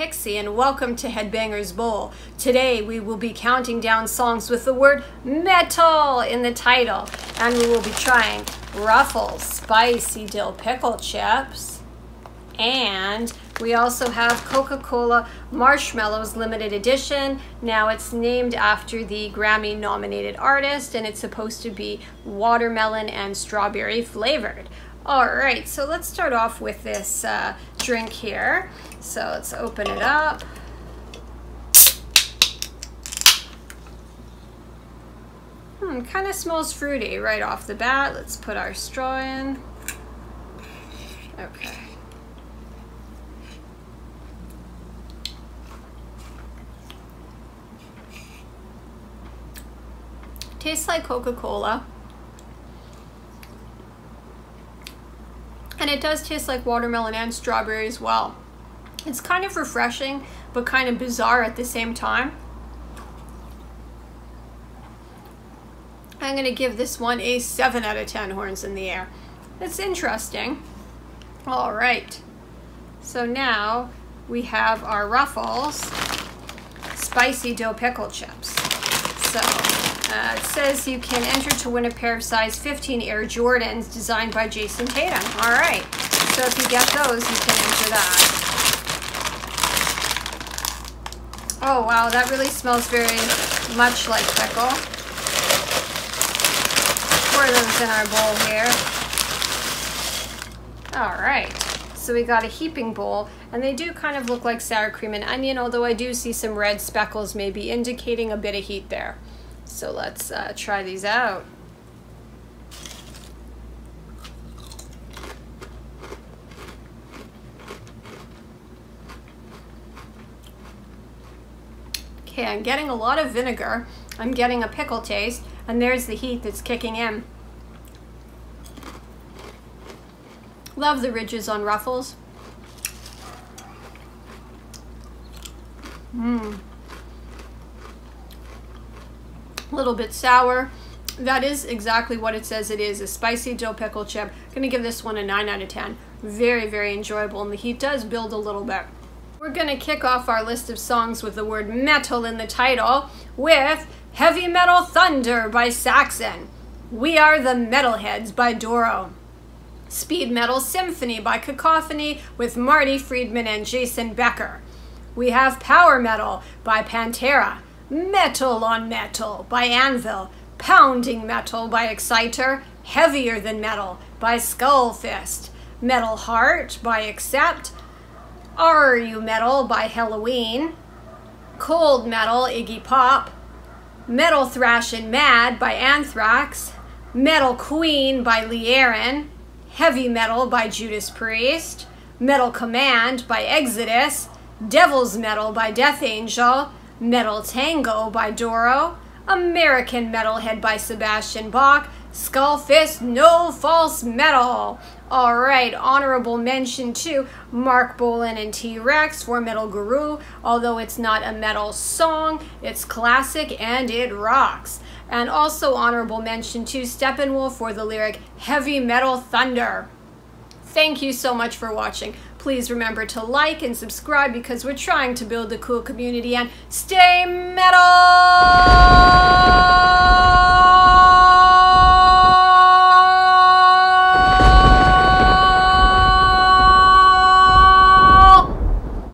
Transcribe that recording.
Pixie, and welcome to Headbangers Bowl. Today we will be counting down songs with the word metal in the title, and we will be trying Ruffles Spicy Dill Pickle Chips, and we also have Coca-Cola Marshmello's Limited Edition. Now it's named after the Grammy nominated artist, and it's supposed to be watermelon and strawberry flavored. All right, so let's start off with this uh, drink here. So let's open it up. Hmm, kind of smells fruity right off the bat. Let's put our straw in. Okay. Tastes like Coca-Cola. And it does taste like watermelon and strawberry as well. It's kind of refreshing, but kind of bizarre at the same time. I'm going to give this one a 7 out of 10 horns in the air. It's interesting. All right. So now we have our Ruffles spicy dill pickle chips. So uh, it says you can enter to win a pair of size 15 Air Jordans designed by Jayson Tatum. All right. So if you get those, you can enter that. Oh, wow. That really smells very much like pickle. Pour those in our bowl here. All right. So we got a heaping bowl, and they do kind of look like sour cream and onion, although I do see some red speckles maybe indicating a bit of heat there. So let's uh, try these out. Okay, I'm getting a lot of vinegar. I'm getting a pickle taste, and there's the heat that's kicking in. Love the ridges on Ruffles. Mmm a little bit sour. That is exactly what it says it is, a spicy dill pickle chip. Gonna give this one a 9 out of 10. Very, very enjoyable, and the heat does build a little bit. We're gonna kick off our list of songs with the word metal in the title with Heavy Metal Thunder by Saxon. We Are the Metalheads by Doro. Speed Metal Symphony by Cacophony with Marty Friedman and Jason Becker. We have Power Metal by Pantera. Metal on Metal by Anvil, Pounding Metal by Exciter, Heavier Than Metal by Skull Fist, Metal Heart by Accept, Are You Metal by Helloween, Cold Metal Iggy Pop, Metal Thrashin' Mad by Anthrax, Metal Queen by Lee Aaron, Heavy Metal by Judas Priest, Metal Command by Exodus, Devil's Metal by Death Angel, Metal Tango by Doro, American Metalhead by Sebastian Bach, Skull Fist, No False Metal. All right, honorable mention to Marc Bolan and T-Rex for Metal Guru. Although it's not a metal song, it's classic and it rocks. And also honorable mention to Steppenwolf for the lyric Heavy Metal Thunder. Thank you so much for watching. Please remember to like and subscribe because we're trying to build a cool community and stay metal!